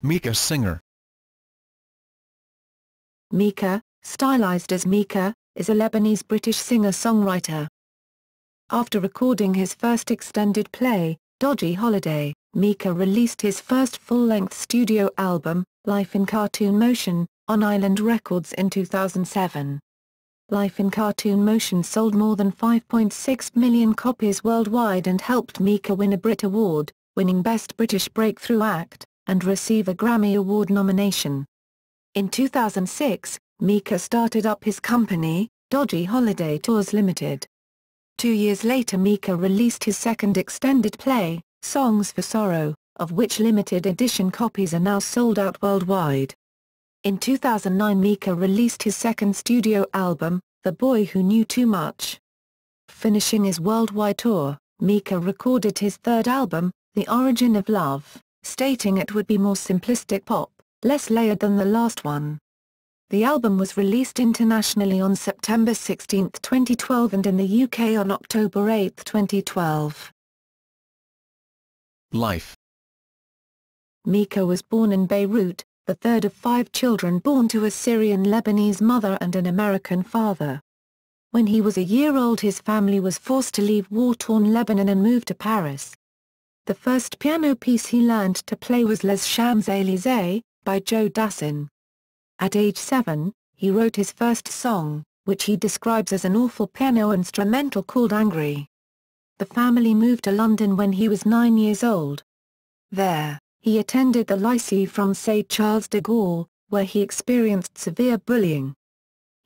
Mika singer. Mika, stylized as Mika, is a Lebanese-British singer-songwriter. After recording his first extended play, Dodgy Holiday, Mika released his first full-length studio album, Life in Cartoon Motion, on Island Records in 2007. Life in Cartoon Motion sold more than 5.6 million copies worldwide and helped Mika win a Brit Award, winning Best British Breakthrough Act, and receive a Grammy Award nomination. In 2006, Mika started up his company, Dodgy Holiday Tours Limited. Two years later Mika released his second extended play, Songs for Sorrow, of which limited edition copies are now sold out worldwide. In 2009 Mika released his second studio album, The Boy Who Knew Too Much. Finishing his worldwide tour, Mika recorded his third album, The Origin of Love, stating it would be more simplistic pop, less layered than the last one. The album was released internationally on September 16, 2012 and in the UK on October 8, 2012. Life Mika was born in Beirut, the third of five children born to a Syrian-Lebanese mother and an American father. When he was a year old his family was forced to leave war-torn Lebanon and move to Paris. The first piano piece he learned to play was Les Champs-Élysées, by Joe Dassin. At age seven, he wrote his first song, which he describes as an awful piano instrumental called Angry. The family moved to London when he was nine years old. There, he attended the Lycée Français Charles de Gaulle, where he experienced severe bullying.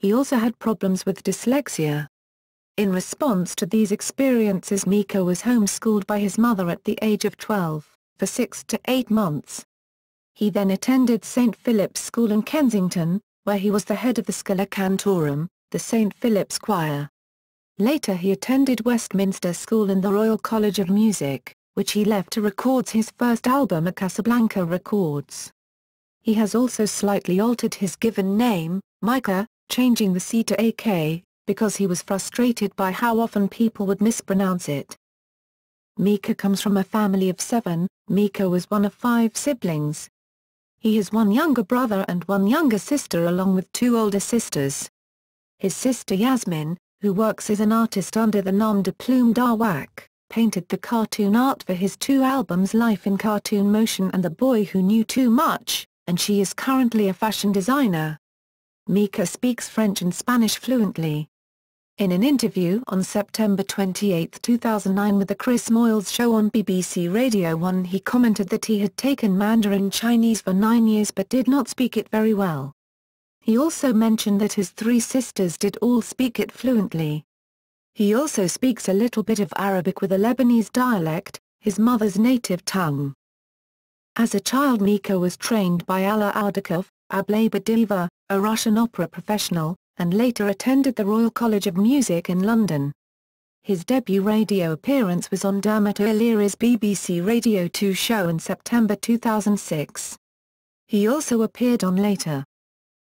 He also had problems with dyslexia. In response to these experiences Mika was homeschooled by his mother at the age of 12, for six to eight months. He then attended St. Philip's School in Kensington, where he was the head of the Schola Cantorum, the St. Philip's Choir. Later he attended Westminster School and the Royal College of Music which he left to record his first album at Casablanca Records. He has also slightly altered his given name, Mika, changing the C to AK, because he was frustrated by how often people would mispronounce it. Mika comes from a family of seven, Mika was one of five siblings. He has one younger brother and one younger sister along with two older sisters. His sister Yasmin, who works as an artist under the nom de plume DaWack, painted the cartoon art for his two albums Life in Cartoon Motion and The Boy Who Knew Too Much, and she is currently a fashion designer. Mika speaks French and Spanish fluently. In an interview on September 28, 2009 with the Chris Moyles Show on BBC Radio 1 he commented that he had taken Mandarin Chinese for nine years but did not speak it very well. He also mentioned that his three sisters did all speak it fluently. He also speaks a little bit of Arabic with a Lebanese dialect, his mother's native tongue. As a child Mika was trained by Alla Ardakov, Ablaba Diva, a Russian opera professional, and later attended the Royal College of Music in London. His debut radio appearance was on Dermot O'Leary's BBC Radio 2 show in September 2006. He also appeared on Later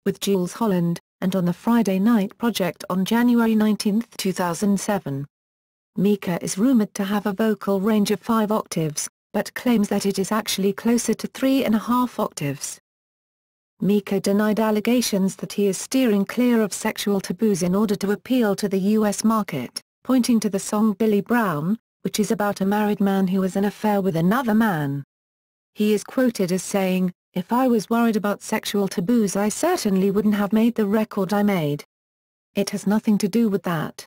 with Jools Holland, and on the Friday Night Project on January 19, 2007. Mika is rumored to have a vocal range of 5 octaves, but claims that it is actually closer to three and a half octaves. Mika denied allegations that he is steering clear of sexual taboos in order to appeal to the U.S. market, pointing to the song Billy Brown, which is about a married man who has an affair with another man. He is quoted as saying, if I was worried about sexual taboos I certainly wouldn't have made the record I made. It has nothing to do with that.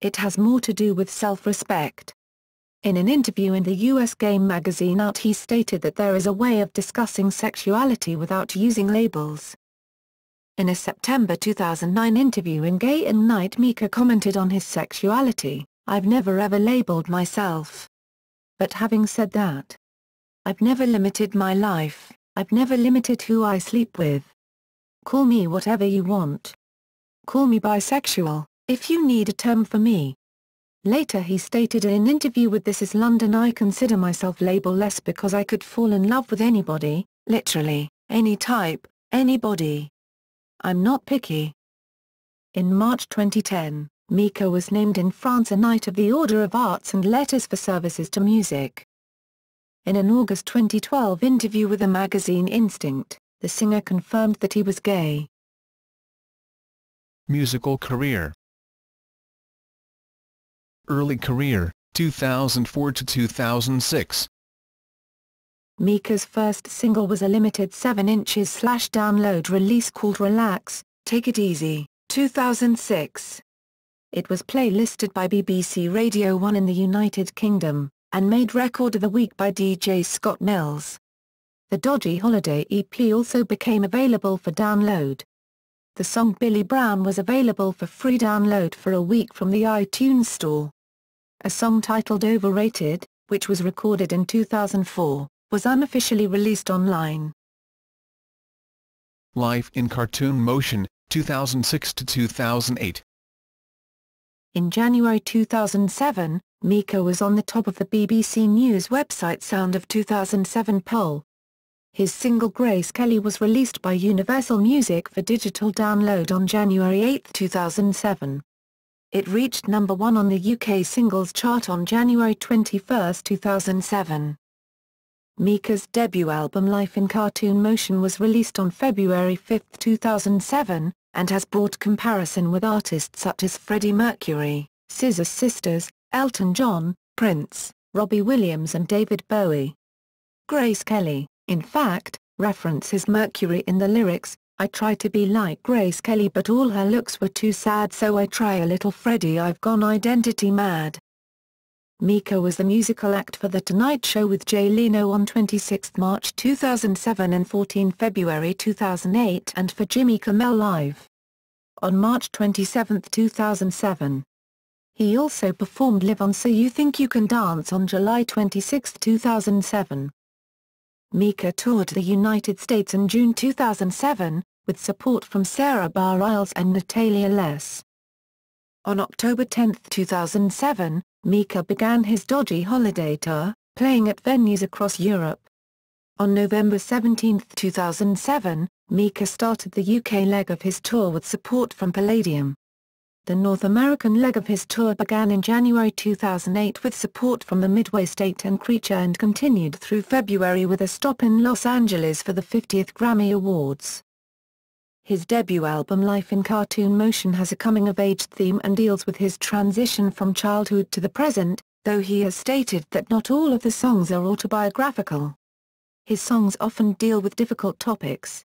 It has more to do with self-respect. In an interview in the US game magazine Out he stated that there is a way of discussing sexuality without using labels. In a September 2009 interview in Gay and Night Mika commented on his sexuality, I've never ever labeled myself. But having said that, I've never limited my life. I've never limited who I sleep with. Call me whatever you want. Call me bisexual, if you need a term for me. Later he stated in an interview with This Is London I consider myself label-less because I could fall in love with anybody, literally, any type, anybody. I'm not picky. In March 2010, Mika was named in France a Knight of the Order of Arts and Letters for services to music. In an August 2012 interview with the magazine Instinct, the singer confirmed that he was gay. Musical career Early career, 2004 to 2006 Mika's first single was a limited 7 inches slash download release called Relax, Take It Easy, 2006. It was playlisted by BBC Radio 1 in the United Kingdom, and made Record of the Week by DJ Scott Mills. The Dodgy Holiday EP also became available for download. The song Billy Brown was available for free download for a week from the iTunes Store. A song titled Overrated, which was recorded in 2004 was unofficially released online. Life in Cartoon Motion, 2006 to 2008 In January 2007, Mika was on the top of the BBC News website Sound of 2007 poll. His single Grace Kelly was released by Universal Music for digital download on January 8, 2007. It reached number one on the UK singles chart on January 21, 2007. Mika's debut album Life in Cartoon Motion was released on February 5, 2007, and has brought comparison with artists such as Freddie Mercury, Scissor Sisters, Elton John, Prince, Robbie Williams and David Bowie. Grace Kelly, in fact, references Mercury in the lyrics, I try to be like Grace Kelly but all her looks were too sad so I try a little Freddie I've gone identity mad. Mika was the musical act for The Tonight Show with Jay Leno on 26 March 2007 and 14 February 2008 and for Jimmy Kimmel Live! on March 27, 2007. He also performed live on So You Think You Can Dance on July 26, 2007. Mika toured the United States in June 2007, with support from Sara Bareilles and Natalia Lesz. On October 10, 2007, Mika began his dodgy holiday tour, playing at venues across Europe. On November 17, 2007, Mika started the UK leg of his tour with support from Palladium. The North American leg of his tour began in January 2008 with support from the Midway State and Creature and continued through February with a stop in Los Angeles for the 50th Grammy Awards. His debut album Life in Cartoon Motion has a coming-of-age theme and deals with his transition from childhood to the present, though he has stated that not all of the songs are autobiographical. His songs often deal with difficult topics.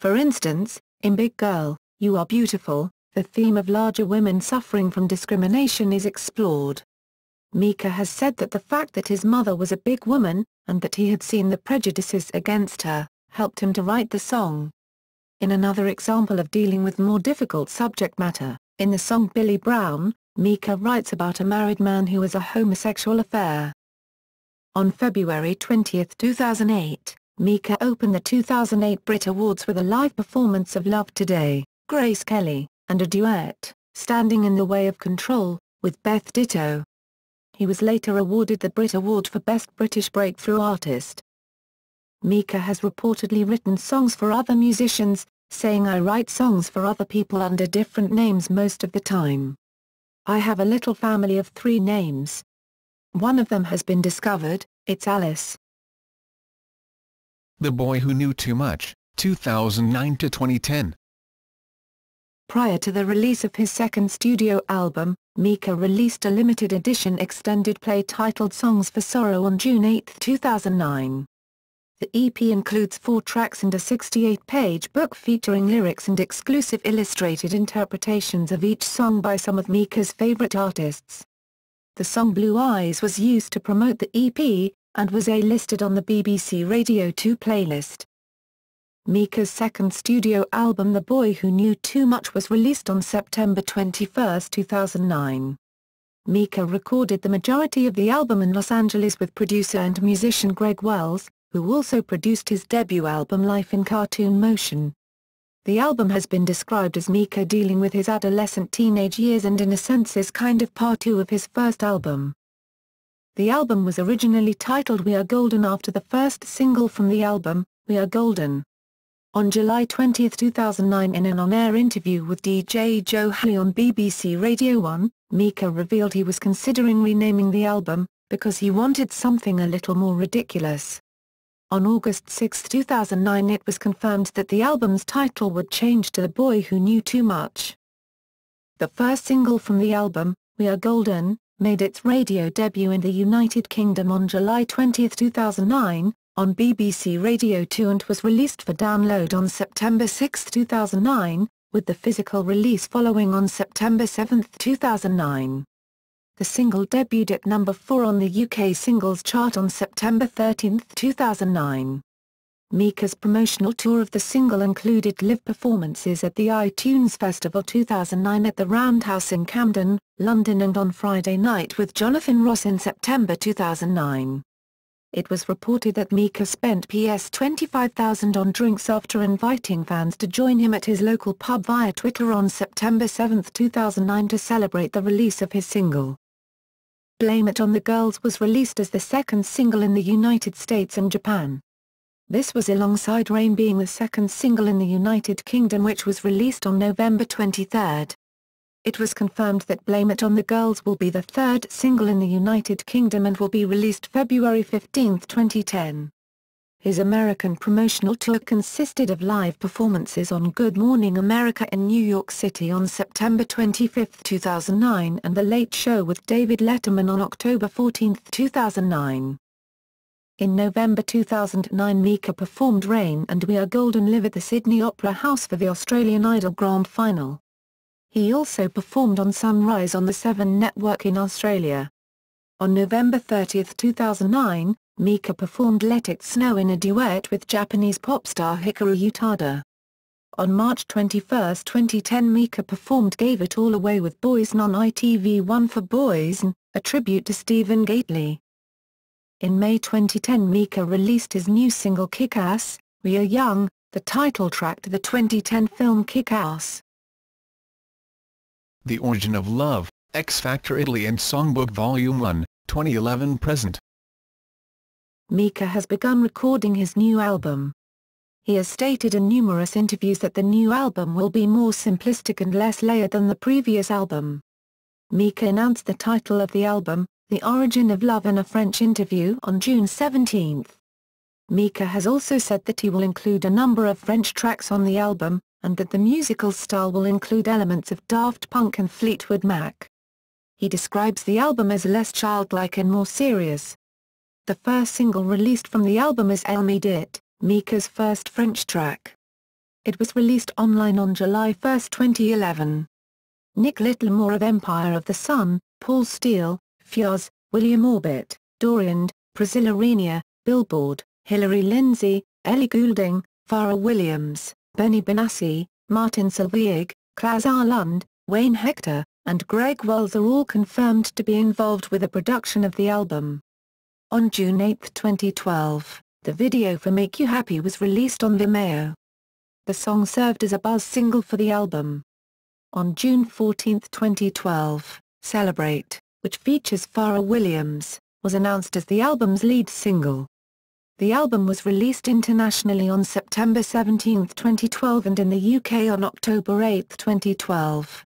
For instance, in Big Girl, You Are Beautiful, the theme of larger women suffering from discrimination is explored. Mika has said that the fact that his mother was a big woman, and that he had seen the prejudices against her, helped him to write the song. In another example of dealing with more difficult subject matter, in the song Billy Brown, Mika writes about a married man who has a homosexual affair. On February 20, 2008, Mika opened the 2008 Brit Awards with a live performance of Love Today, Grace Kelly, and a duet, Standing in the Way of Control, with Beth Ditto. He was later awarded the Brit Award for Best British Breakthrough Artist. Mika has reportedly written songs for other musicians, saying I write songs for other people under different names most of the time. I have a little family of three names. One of them has been discovered, it's Alice. The Boy Who Knew Too Much, 2009 to 2010 Prior to the release of his second studio album, Mika released a limited edition extended play titled Songs for Sorrow on June 8, 2009. The EP includes four tracks and a 68-page book featuring lyrics and exclusive illustrated interpretations of each song by some of Mika's favorite artists. The song Blue Eyes was used to promote the EP, and was A-listed on the BBC Radio 2 playlist. Mika's second studio album The Boy Who Knew Too Much was released on September 21, 2009. Mika recorded the majority of the album in Los Angeles with producer and musician Greg Wells, who also produced his debut album Life in Cartoon Motion. The album has been described as Mika dealing with his adolescent teenage years and in a sense is kind of part two of his first album. The album was originally titled We Are Golden after the first single from the album, We Are Golden. On July 20, 2009 in an on-air interview with DJ Jo Whiley on BBC Radio 1, Mika revealed he was considering renaming the album, because he wanted something a little more ridiculous. On August 6, 2009 it was confirmed that the album's title would change to The Boy Who Knew Too Much. The first single from the album, We Are Golden, made its radio debut in the United Kingdom on July 20, 2009, on BBC Radio 2 and was released for download on September 6, 2009, with the physical release following on September 7, 2009. The single debuted at number 4 on the UK singles chart on September 13, 2009. Mika's promotional tour of the single included live performances at the iTunes Festival 2009 at the Roundhouse in Camden, London and on Friday Night with Jonathan Ross in September 2009. It was reported that Mika spent PS 25,000 on drinks after inviting fans to join him at his local pub via Twitter on September 7, 2009 to celebrate the release of his single. Blame It on the Girls was released as the second single in the United States and Japan. This was alongside Rain being the second single in the United Kingdom which was released on November 23. It was confirmed that Blame It on the Girls will be the third single in the United Kingdom and will be released February 15, 2010. His American promotional tour consisted of live performances on Good Morning America in New York City on September 25, 2009 and The Late Show with David Letterman on October 14, 2009. In November 2009 Mika performed Rain and We Are Golden Live at the Sydney Opera House for the Australian Idol Grand Final. He also performed on Sunrise on the Seven Network in Australia. On November 30, 2009, Mika performed Let It Snow in a duet with Japanese pop star Hikaru Utada. On March 21, 2010 Mika performed Gave It All Away with Boys on ITV1 for Boys, a tribute to Stephen Gately. In May 2010 Mika released his new single Kick-Ass, We Are Young, the title track to the 2010 film Kick-Ass. The Origin of Love, X Factor Italy and Songbook Volume 1, 2011 present. Mika has begun recording his new album. He has stated in numerous interviews that the new album will be more simplistic and less layered than the previous album. Mika announced the title of the album, The Origin of Love in a French interview on June 17. Mika has also said that he will include a number of French tracks on the album, and that the musical style will include elements of Daft Punk and Fleetwood Mac. He describes the album as less childlike and more serious. The first single released from the album is Elle Me Dit, Mika's first French track. It was released online on July 1, 2011. Nick Littlemore of Empire of the Sun, Paul Steel, Fioz, William Orbit, Doriand, Priscilla Renea, Billboard, Hillary Lindsey, Ellie Goulding, Farah Williams, Benny Benassi, Martin Solveig, Klas Åhlund, Wayne Hector, and Greg Wells are all confirmed to be involved with the production of the album. On June 8, 2012, the video for Make You Happy was released on Vimeo. The song served as a buzz single for the album. On June 14, 2012, Celebrate, which features Pharrell Williams, was announced as the album's lead single. The album was released internationally on September 17, 2012 and in the UK on October 8, 2012.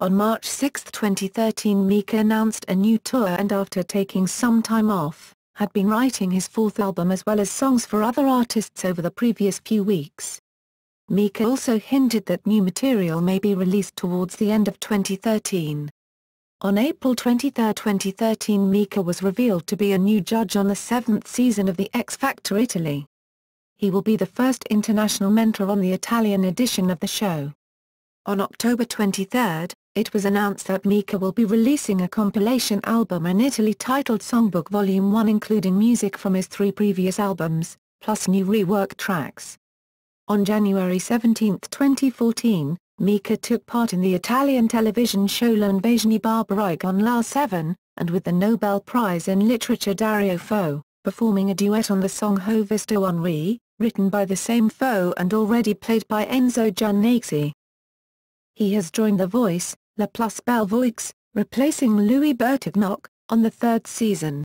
On March 6, 2013 Mika announced a new tour and after taking some time off, had been writing his fourth album as well as songs for other artists over the previous few weeks. Mika also hinted that new material may be released towards the end of 2013. On April 23, 2013 Mika was revealed to be a new judge on the seventh season of the X Factor Italy. He will be the first international mentor on the Italian edition of the show. On October 23, it was announced that Mika will be releasing a compilation album in Italy titled Songbook Volume 1 including music from his three previous albums, plus new reworked tracks. On January 17, 2014, Mika took part in the Italian television show L'Invasione Barbarica on La 7, and with the Nobel Prize in Literature Dario Fo, performing a duet on the song Ho Visto Henri, written by the same Fo and already played by Enzo Jannacci. He has joined The Voice, La Plus Belle Voix, replacing Louis Bertignac, on the third season.